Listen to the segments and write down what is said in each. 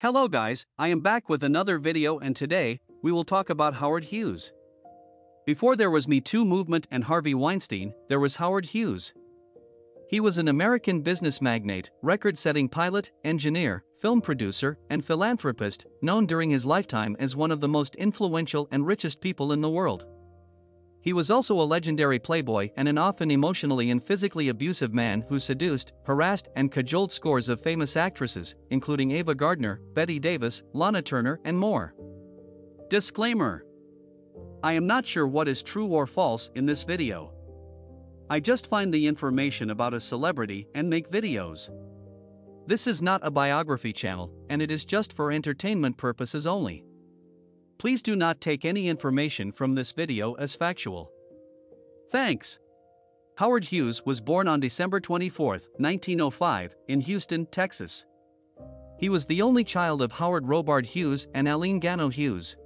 Hello guys, I am back with another video and today, we will talk about Howard Hughes. Before there was Me Too movement and Harvey Weinstein, there was Howard Hughes. He was an American business magnate, record-setting pilot, engineer, film producer, and philanthropist, known during his lifetime as one of the most influential and richest people in the world. He was also a legendary playboy and an often emotionally and physically abusive man who seduced, harassed, and cajoled scores of famous actresses, including Ava Gardner, Bette Davis, Lana Turner, and more. Disclaimer I am not sure what is true or false in this video. I just find the information about a celebrity and make videos. This is not a biography channel, and it is just for entertainment purposes only. Please do not take any information from this video as factual. Thanks. Howard Hughes was born on December 24, 1905, in Houston, Texas. He was the only child of Howard Robard Hughes and Aline Gano Hughes.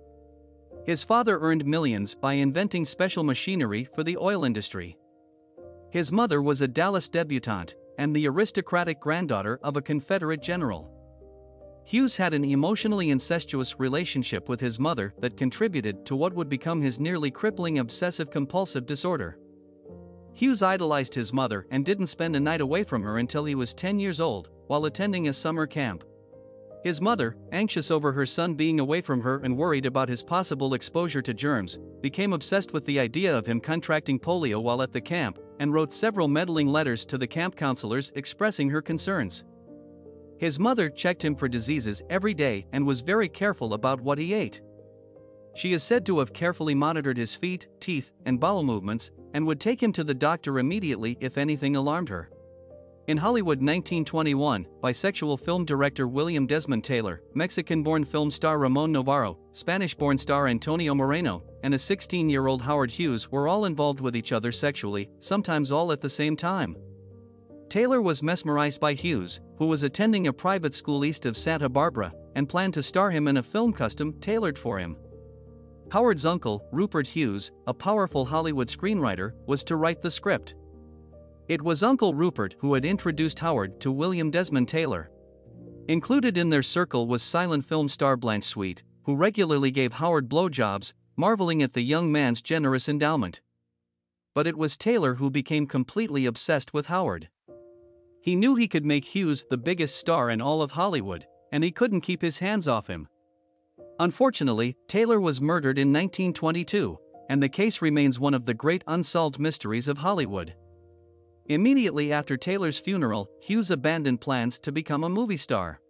His father earned millions by inventing special machinery for the oil industry. His mother was a Dallas debutante and the aristocratic granddaughter of a Confederate general. Hughes had an emotionally incestuous relationship with his mother that contributed to what would become his nearly crippling obsessive compulsive disorder. Hughes idolized his mother and didn't spend a night away from her until he was 10 years old, while attending a summer camp. His mother, anxious over her son being away from her and worried about his possible exposure to germs, became obsessed with the idea of him contracting polio while at the camp and wrote several meddling letters to the camp counselors expressing her concerns. His mother checked him for diseases every day and was very careful about what he ate. She is said to have carefully monitored his feet, teeth, and bowel movements, and would take him to the doctor immediately if anything alarmed her. In Hollywood 1921, bisexual film director William Desmond Taylor, Mexican-born film star Ramon Novarro, Spanish-born star Antonio Moreno, and a 16-year-old Howard Hughes were all involved with each other sexually, sometimes all at the same time. Taylor was mesmerized by Hughes, who was attending a private school east of Santa Barbara, and planned to star him in a film custom tailored for him. Howard's uncle, Rupert Hughes, a powerful Hollywood screenwriter, was to write the script. It was Uncle Rupert who had introduced Howard to William Desmond Taylor. Included in their circle was silent film star Blanche Sweet, who regularly gave Howard blowjobs, marveling at the young man's generous endowment. But it was Taylor who became completely obsessed with Howard. He knew he could make Hughes the biggest star in all of Hollywood, and he couldn't keep his hands off him. Unfortunately, Taylor was murdered in 1922, and the case remains one of the great unsolved mysteries of Hollywood. Immediately after Taylor's funeral, Hughes abandoned plans to become a movie star.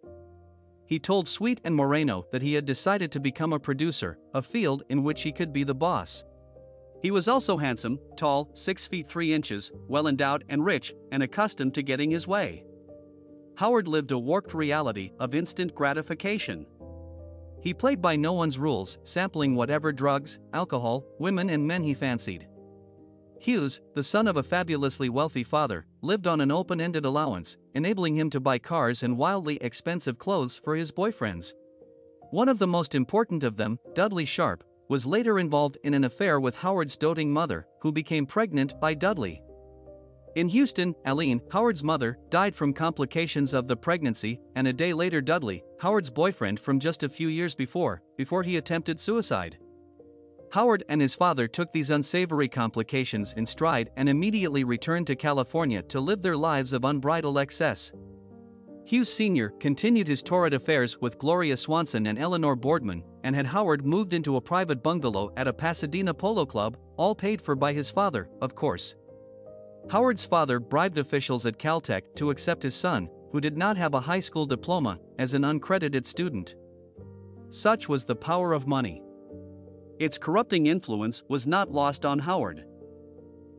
He told Sweet and Moreno that he had decided to become a producer, a field in which he could be the boss. He was also handsome, tall, 6 feet 3 inches, well endowed and rich, and accustomed to getting his way. Howard lived a warped reality of instant gratification. He played by no one's rules, sampling whatever drugs, alcohol, women, and men he fancied. Hughes, the son of a fabulously wealthy father, lived on an open ended allowance, enabling him to buy cars and wildly expensive clothes for his boyfriends. One of the most important of them, Dudley Sharp, was later involved in an affair with Howard's doting mother, who became pregnant by Dudley. In Houston, Aline, Howard's mother, died from complications of the pregnancy, and a day later, Dudley, Howard's boyfriend from just a few years before, before he attempted suicide. Howard and his father took these unsavory complications in stride and immediately returned to California to live their lives of unbridled excess. Hughes Sr. continued his torrid affairs with Gloria Swanson and Eleanor Boardman, and had Howard moved into a private bungalow at a Pasadena polo club, all paid for by his father, of course. Howard's father bribed officials at Caltech to accept his son, who did not have a high school diploma, as an uncredited student. Such was the power of money. Its corrupting influence was not lost on Howard.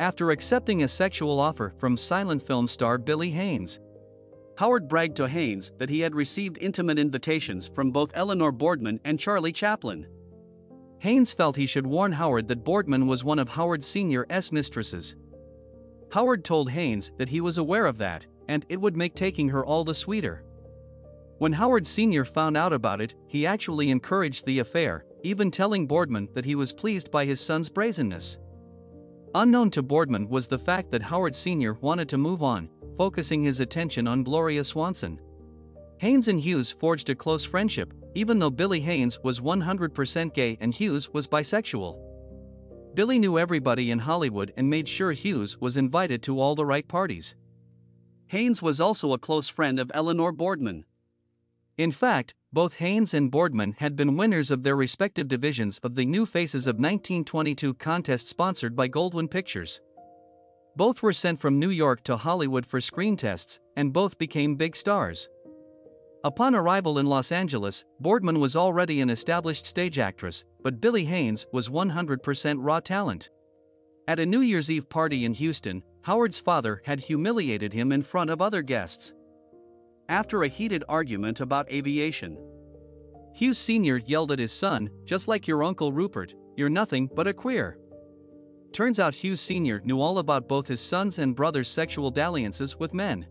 After accepting a sexual offer from silent film star Billy Haines, Howard bragged to Haines that he had received intimate invitations from both Eleanor Boardman and Charlie Chaplin. Haines felt he should warn Howard that Boardman was one of Howard Sr.'s mistresses. Howard told Haines that he was aware of that, and it would make taking her all the sweeter. When Howard Sr. found out about it, he actually encouraged the affair, even telling Boardman that he was pleased by his son's brazenness. Unknown to Boardman was the fact that Howard Sr. wanted to move on, focusing his attention on Gloria Swanson. Haines and Hughes forged a close friendship, even though Billy Haines was 100% gay and Hughes was bisexual. Billy knew everybody in Hollywood and made sure Hughes was invited to all the right parties. Haines was also a close friend of Eleanor Boardman. In fact, both Haines and Boardman had been winners of their respective divisions of the New Faces of 1922 contest sponsored by Goldwyn Pictures. Both were sent from New York to Hollywood for screen tests, and both became big stars. Upon arrival in Los Angeles, Boardman was already an established stage actress, but Billy Haines was 100% raw talent. At a New Year's Eve party in Houston, Howard's father had humiliated him in front of other guests after a heated argument about aviation. Hughes Sr. yelled at his son, just like your Uncle Rupert, you're nothing but a queer. Turns out Hughes Sr. knew all about both his son's and brother's sexual dalliances with men.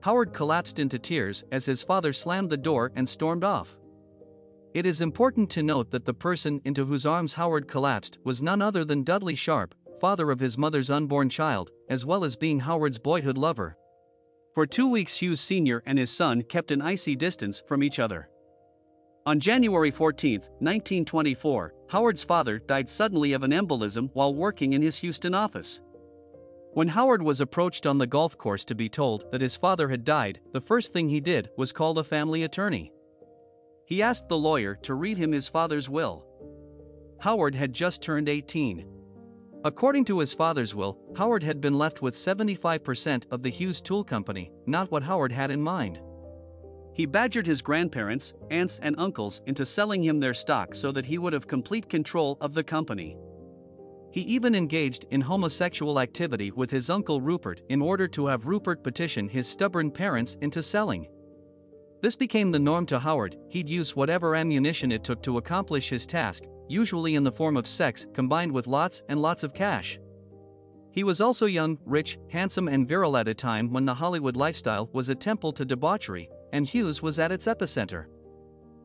Howard collapsed into tears as his father slammed the door and stormed off. It is important to note that the person into whose arms Howard collapsed was none other than Dudley Sharp, father of his mother's unborn child, as well as being Howard's boyhood lover. For two weeks, Hughes Sr. and his son kept an icy distance from each other. On January 14, 1924, Howard's father died suddenly of an embolism while working in his Houston office. When Howard was approached on the golf course to be told that his father had died, the first thing he did was call the family attorney. He asked the lawyer to read him his father's will. Howard had just turned 18. According to his father's will, Howard had been left with 75% of the Hughes Tool Company, not what Howard had in mind. He badgered his grandparents, aunts, and uncles into selling him their stock so that he would have complete control of the company. He even engaged in homosexual activity with his uncle Rupert in order to have Rupert petition his stubborn parents into selling. This became the norm to Howard, he'd use whatever ammunition it took to accomplish his task, usually in the form of sex combined with lots and lots of cash. He was also young, rich, handsome, and virile at a time when the Hollywood lifestyle was a temple to debauchery, and Hughes was at its epicenter.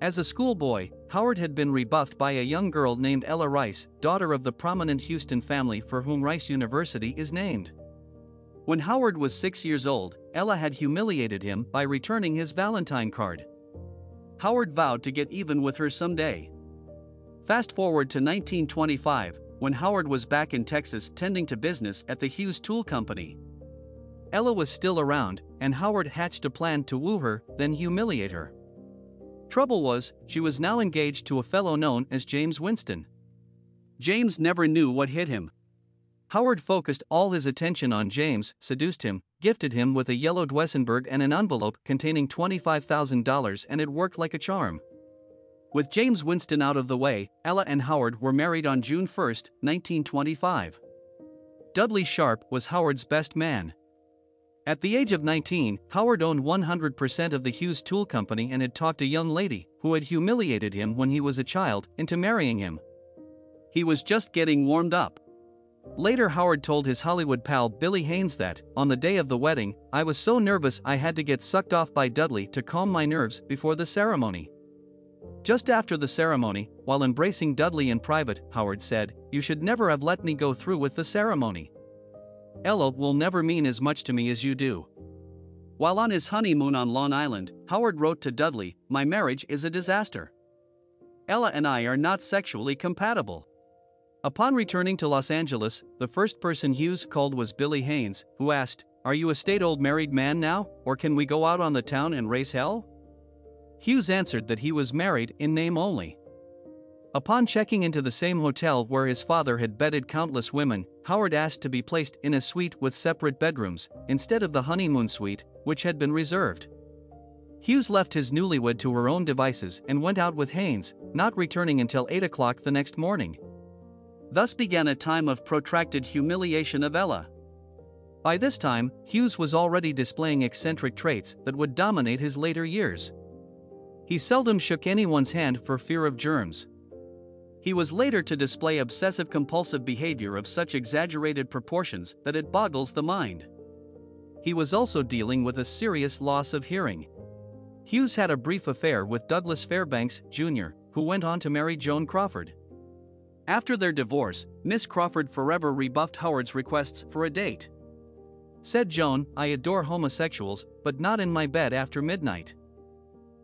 As a schoolboy, Howard had been rebuffed by a young girl named Ella Rice, daughter of the prominent Houston family for whom Rice University is named. When Howard was six years old, Ella had humiliated him by returning his Valentine card. Howard vowed to get even with her someday. Fast forward to 1925, when Howard was back in Texas tending to business at the Hughes Tool Company. Ella was still around, and Howard hatched a plan to woo her, then humiliate her. Trouble was, she was now engaged to a fellow known as James Winston. James never knew what hit him. Howard focused all his attention on James, seduced him, gifted him with a yellow Duesenberg and an envelope containing $25,000, and it worked like a charm. With James Winston out of the way, Ella and Howard were married on June 1, 1925. Dudley Sharp was Howard's best man. At the age of 19, Howard owned 100% of the Hughes Tool Company and had talked a young lady, who had humiliated him when he was a child, into marrying him. He was just getting warmed up. Later, Howard told his Hollywood pal Billy Haines that, on the day of the wedding, I was so nervous I had to get sucked off by Dudley to calm my nerves before the ceremony. Just after the ceremony, while embracing Dudley in private, Howard said, You should never have let me go through with the ceremony. Ella will never mean as much to me as you do. While on his honeymoon on Long Island, Howard wrote to Dudley, My marriage is a disaster. Ella and I are not sexually compatible. Upon returning to Los Angeles, the first person Hughes called was Billy Haines, who asked, Are you a state old married man now, or can we go out on the town and raise hell? Hughes answered that he was married in name only. Upon checking into the same hotel where his father had bedded countless women, Howard asked to be placed in a suite with separate bedrooms, instead of the honeymoon suite, which had been reserved. Hughes left his newlywed to her own devices and went out with Haines, not returning until 8 o'clock the next morning. Thus began a time of protracted humiliation of Ella. By this time, Hughes was already displaying eccentric traits that would dominate his later years. He seldom shook anyone's hand for fear of germs. He was later to display obsessive compulsive behavior of such exaggerated proportions that it boggles the mind. He was also dealing with a serious loss of hearing. Hughes had a brief affair with Douglas Fairbanks, Jr., who went on to marry Joan Crawford. After their divorce, Miss Crawford forever rebuffed Howard's requests for a date. Said Joan, I adore homosexuals, but not in my bed after midnight.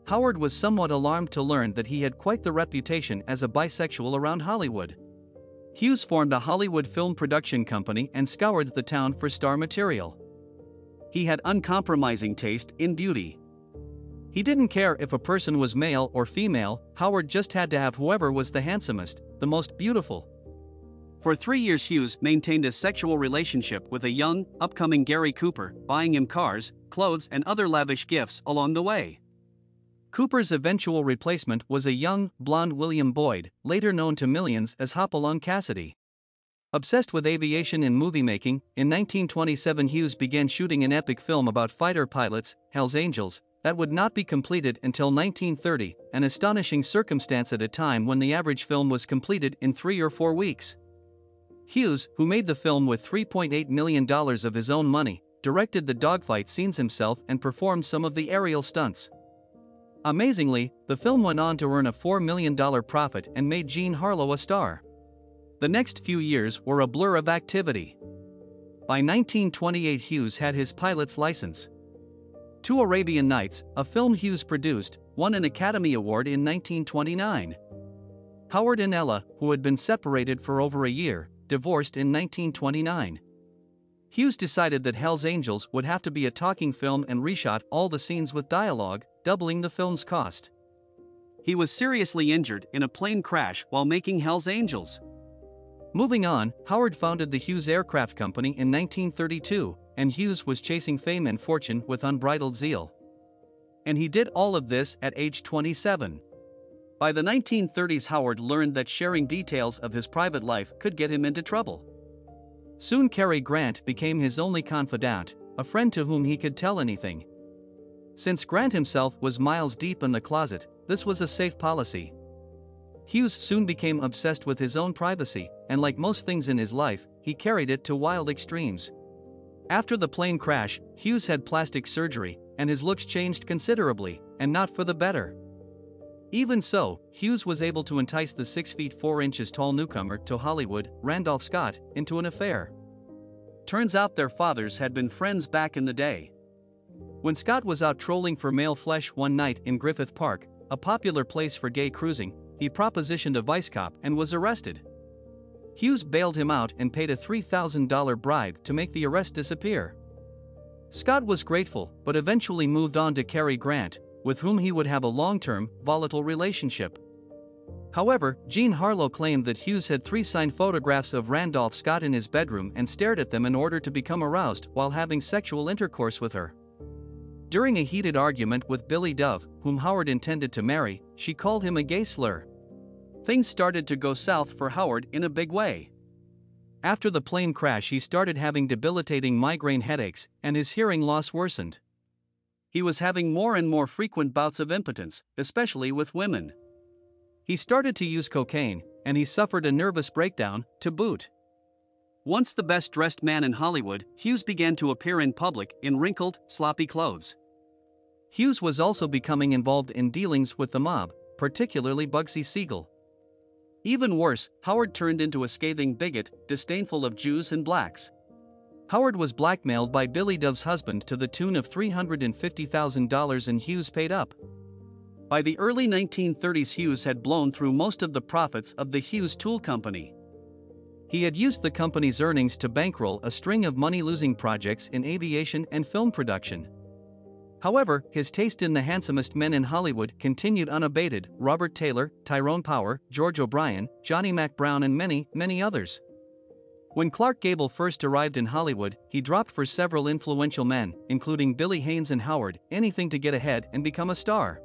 Howard was somewhat alarmed to learn that he had quite the reputation as a bisexual around Hollywood. Hughes formed a Hollywood film production company and scoured the town for star material. He had uncompromising taste in beauty. He didn't care if a person was male or female, Howard just had to have whoever was the handsomest, the most beautiful. For three years, Hughes maintained a sexual relationship with a young, upcoming Gary Cooper, buying him cars, clothes, and other lavish gifts along the way. Cooper's eventual replacement was a young, blonde William Boyd, later known to millions as Hopalong Cassidy. Obsessed with aviation and movie making, in 1927 Hughes began shooting an epic film about fighter pilots, Hell's Angels, that would not be completed until 1930, an astonishing circumstance at a time when the average film was completed in three or four weeks. Hughes, who made the film with $3.8 million of his own money, directed the dogfight scenes himself and performed some of the aerial stunts. Amazingly, the film went on to earn a $4 million profit and made Jean Harlow a star. The next few years were a blur of activity. By 1928, Hughes had his pilot's license. Two Arabian Knights, a film Hughes produced, won an Academy Award in 1929. Howard and Ella, who had been separated for over a year, divorced in 1929. Hughes decided that Hell's Angels would have to be a talking film and reshot all the scenes with dialogue, doubling the film's cost. He was seriously injured in a plane crash while making Hell's Angels. Moving on, Howard founded the Hughes Aircraft Company in 1932, and Hughes was chasing fame and fortune with unbridled zeal. And he did all of this at age 27. By the 1930s, Howard learned that sharing details of his private life could get him into trouble. Soon, Cary Grant became his only confidant, a friend to whom he could tell anything. Since Grant himself was miles deep in the closet, this was a safe policy. Hughes soon became obsessed with his own privacy, and like most things in his life, he carried it to wild extremes. After the plane crash, Hughes had plastic surgery, and his looks changed considerably, and not for the better. Even so, Hughes was able to entice the 6 feet 4 inches tall newcomer to Hollywood, Randolph Scott, into an affair. Turns out their fathers had been friends back in the day. When Scott was out trolling for male flesh one night in Griffith Park, a popular place for gay cruising, he propositioned a vice cop and was arrested. Hughes bailed him out and paid a $3,000 bribe to make the arrest disappear. Scott was grateful but eventually moved on to Cary Grant, with whom he would have a long term, volatile relationship. However, Jean Harlow claimed that Hughes had three signed photographs of Randolph Scott in his bedroom and stared at them in order to become aroused while having sexual intercourse with her. During a heated argument with Billy Dove, whom Howard intended to marry, she called him a gay slur. Things started to go south for Howard in a big way. After the plane crash, he started having debilitating migraine headaches, and his hearing loss worsened he was having more and more frequent bouts of impotence, especially with women. He started to use cocaine, and he suffered a nervous breakdown, to boot. Once the best dressed man in Hollywood, Hughes began to appear in public in wrinkled, sloppy clothes. Hughes was also becoming involved in dealings with the mob, particularly Bugsy Siegel. Even worse, Howard turned into a scathing bigot, disdainful of Jews and blacks. Howard was blackmailed by Billy Dove's husband to the tune of $350,000 and Hughes paid up. By the early 1930s, Hughes had blown through most of the profits of the Hughes Tool Company. He had used the company's earnings to bankroll a string of money losing projects in aviation and film production. However, his taste in the handsomest men in Hollywood continued unabated Robert Taylor, Tyrone Power, George O'Brien, Johnny Mack Brown, and many, many others. When Clark Gable first arrived in Hollywood, he dropped for several influential men, including Billy Haines and Howard, anything to get ahead and become a star.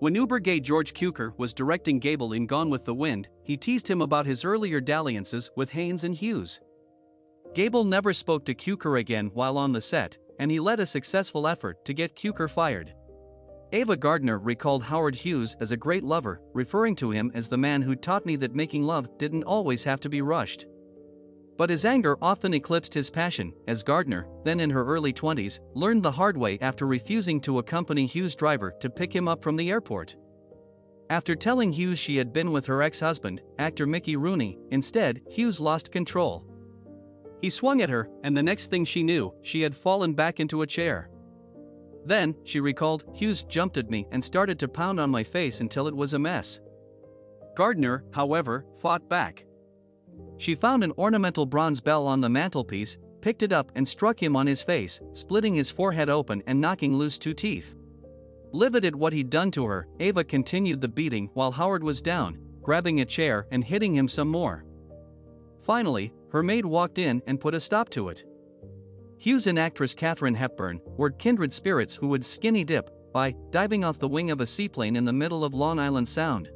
When uber gay George Cukor was directing Gable in Gone with the Wind, he teased him about his earlier dalliances with Haines and Hughes. Gable never spoke to Cukor again while on the set, and he led a successful effort to get Cukor fired. Ava Gardner recalled Howard Hughes as a great lover, referring to him as the man who taught me that making love didn't always have to be rushed. But his anger often eclipsed his passion, as Gardner, then in her early 20s, learned the hard way after refusing to accompany Hughes' driver to pick him up from the airport. After telling Hughes she had been with her ex husband, actor Mickey Rooney, instead, Hughes lost control. He swung at her, and the next thing she knew, she had fallen back into a chair. Then, she recalled, Hughes jumped at me and started to pound on my face until it was a mess. Gardner, however, fought back. She found an ornamental bronze bell on the mantelpiece, picked it up and struck him on his face, splitting his forehead open and knocking loose two teeth. Livid at what he'd done to her, Ava continued the beating while Howard was down, grabbing a chair and hitting him some more. Finally, her maid walked in and put a stop to it. Hughes and actress Katharine Hepburn were kindred spirits who would skinny dip by diving off the wing of a seaplane in the middle of Long Island Sound.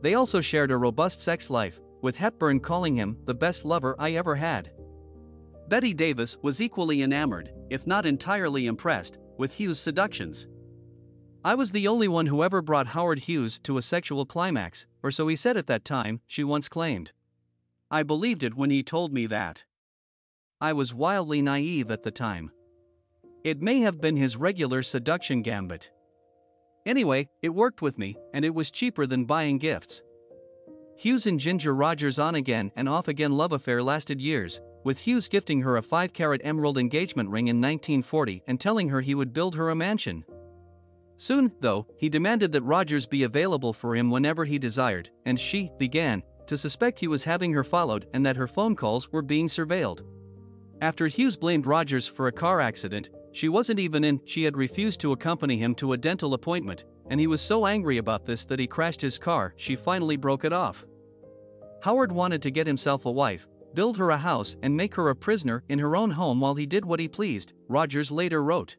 They also shared a robust sex life, with Hepburn calling him the best lover I ever had. Bette Davis was equally enamored, if not entirely impressed, with Hughes' seductions. I was the only one who ever brought Howard Hughes to a sexual climax, or so he said at that time, she once claimed. I believed it when he told me that. I was wildly naive at the time. It may have been his regular seduction gambit. Anyway, it worked with me, and it was cheaper than buying gifts. Hughes and Ginger Rogers' on again and off again love affair lasted years, with Hughes gifting her a 5 carat emerald engagement ring in 1940 and telling her he would build her a mansion. Soon, though, he demanded that Rogers be available for him whenever he desired, and she began to suspect he was having her followed and that her phone calls were being surveilled. After Hughes blamed Rogers for a car accident, she wasn't even in, she had refused to accompany him to a dental appointment, and he was so angry about this that he crashed his car, she finally broke it off. Howard wanted to get himself a wife, build her a house, and make her a prisoner in her own home while he did what he pleased, Rogers later wrote.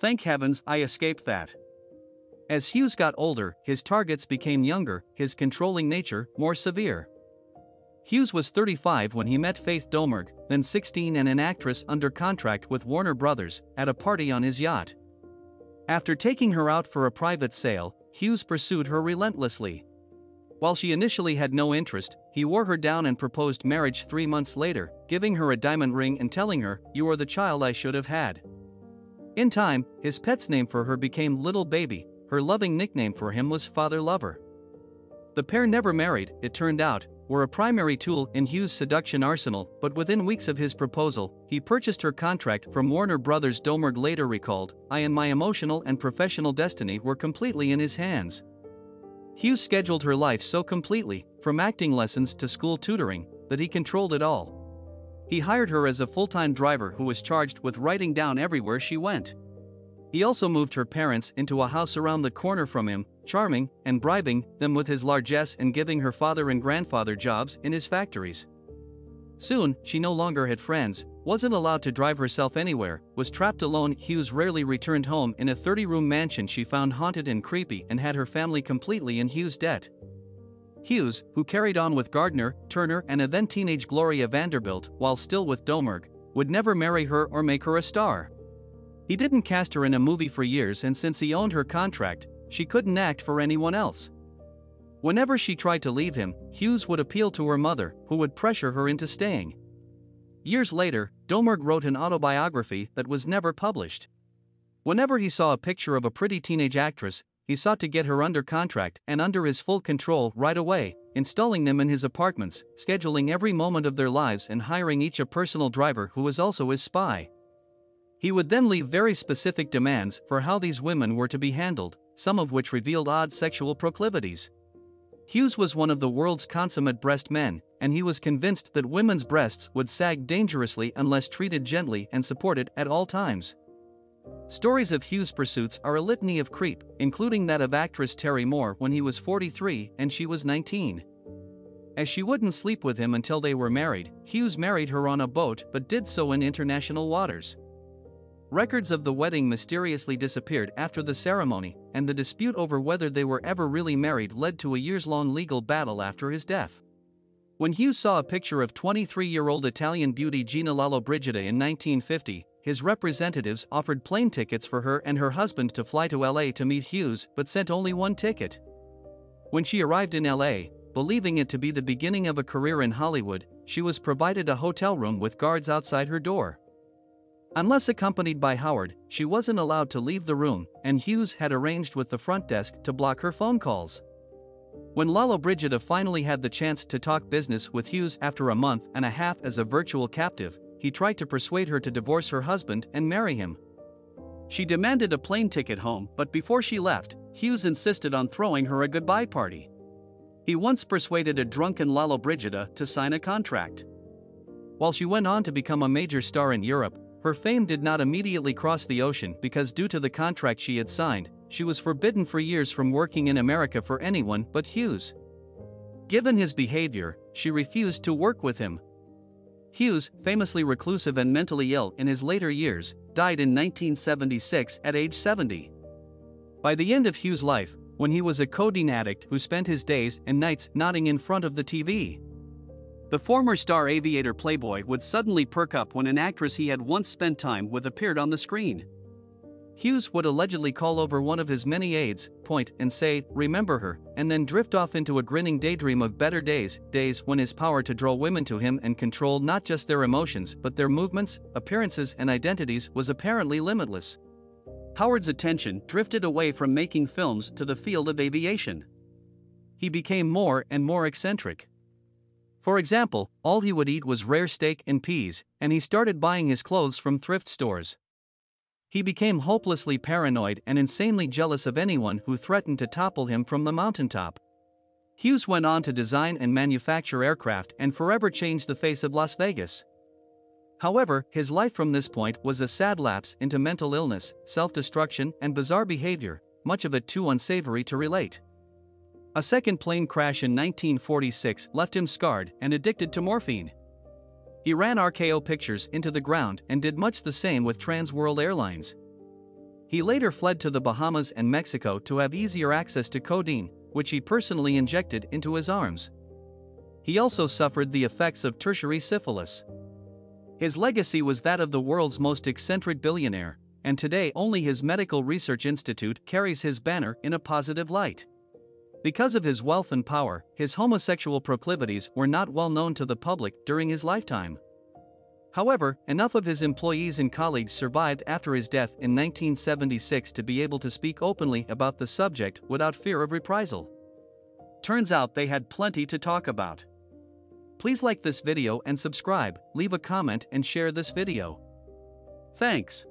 Thank heavens I escaped that. As Hughes got older, his targets became younger, his controlling nature more severe. Hughes was 35 when he met Faith Domergue, then 16 and an actress under contract with Warner Brothers, at a party on his yacht. After taking her out for a private sail, Hughes pursued her relentlessly. While she initially had no interest, he wore her down and proposed marriage three months later, giving her a diamond ring and telling her, You are the child I should have had. In time, his pet's name for her became Little Baby, her loving nickname for him was Father Lover. The pair never married, it turned out, were a primary tool in Hughes' seduction arsenal, but within weeks of his proposal, he purchased her contract from Warner Brothers. Domergue later recalled, I and my emotional and professional destiny were completely in his hands. Hughes scheduled her life so completely, from acting lessons to school tutoring, that he controlled it all. He hired her as a full time driver who was charged with writing down everywhere she went. He also moved her parents into a house around the corner from him, charming and bribing them with his largesse and giving her father and grandfather jobs in his factories. Soon, she no longer had friends, wasn't allowed to drive herself anywhere, was trapped alone. Hughes rarely returned home in a 30 room mansion she found haunted and creepy and had her family completely in Hughes' debt. Hughes, who carried on with Gardner, Turner, and a then teenage Gloria Vanderbilt while still with Domergue, would never marry her or make her a star. He didn't cast her in a movie for years, and since he owned her contract, she couldn't act for anyone else. Whenever she tried to leave him, Hughes would appeal to her mother, who would pressure her into staying. Years later, Domergue wrote an autobiography that was never published. Whenever he saw a picture of a pretty teenage actress, he sought to get her under contract and under his full control right away, installing them in his apartments, scheduling every moment of their lives, and hiring each a personal driver who was also his spy. He would then leave very specific demands for how these women were to be handled, some of which revealed odd sexual proclivities. Hughes was one of the world's consummate breast men, and he was convinced that women's breasts would sag dangerously unless treated gently and supported at all times. Stories of Hughes' pursuits are a litany of creep, including that of actress Terry Moore when he was 43 and she was 19. As she wouldn't sleep with him until they were married, Hughes married her on a boat but did so in international waters. Records of the wedding mysteriously disappeared after the ceremony, and the dispute over whether they were ever really married led to a years long legal battle after his death. When Hughes saw a picture of 23 year old Italian beauty Gina Lollobrigida in 1950, his representatives offered plane tickets for her and her husband to fly to LA to meet Hughes but sent only one ticket. When she arrived in LA, believing it to be the beginning of a career in Hollywood, she was provided a hotel room with guards outside her door. Unless accompanied by Howard, she wasn't allowed to leave the room, and Hughes had arranged with the front desk to block her phone calls. When Lollobrigida finally had the chance to talk business with Hughes after a month and a half as a virtual captive, he tried to persuade her to divorce her husband and marry him. She demanded a plane ticket home, but before she left, Hughes insisted on throwing her a goodbye party. He once persuaded a drunken Lollobrigida to sign a contract. While she went on to become a major star in Europe, her fame did not immediately cross the ocean because, due to the contract she had signed, she was forbidden for years from working in America for anyone but Hughes. Given his behavior, she refused to work with him. Hughes, famously reclusive and mentally ill in his later years, died in 1976 at age 70. By the end of Hughes' life, when he was a codeine addict who spent his days and nights nodding in front of the TV, the former star aviator Playboy would suddenly perk up when an actress he had once spent time with appeared on the screen. Hughes would allegedly call over one of his many aides, point and say, Remember her, and then drift off into a grinning daydream of better days, days when his power to draw women to him and control not just their emotions but their movements, appearances, and identities was apparently limitless. Howard's attention drifted away from making films to the field of aviation. He became more and more eccentric. For example, all he would eat was rare steak and peas, and he started buying his clothes from thrift stores. He became hopelessly paranoid and insanely jealous of anyone who threatened to topple him from the mountaintop. Hughes went on to design and manufacture aircraft and forever changed the face of Las Vegas. However, his life from this point was a sad lapse into mental illness, self destruction, and bizarre behavior, much of it too unsavory to relate. A second plane crash in 1946 left him scarred and addicted to morphine. He ran RKO Pictures into the ground and did much the same with Trans World Airlines. He later fled to the Bahamas and Mexico to have easier access to codeine, which he personally injected into his arms. He also suffered the effects of tertiary syphilis. His legacy was that of the world's most eccentric billionaire, and today only his medical research institute carries his banner in a positive light. Because of his wealth and power, his homosexual proclivities were not well known to the public during his lifetime. However, enough of his employees and colleagues survived after his death in 1976 to be able to speak openly about the subject without fear of reprisal. Turns out they had plenty to talk about. Please like this video and subscribe, leave a comment and share this video. Thanks.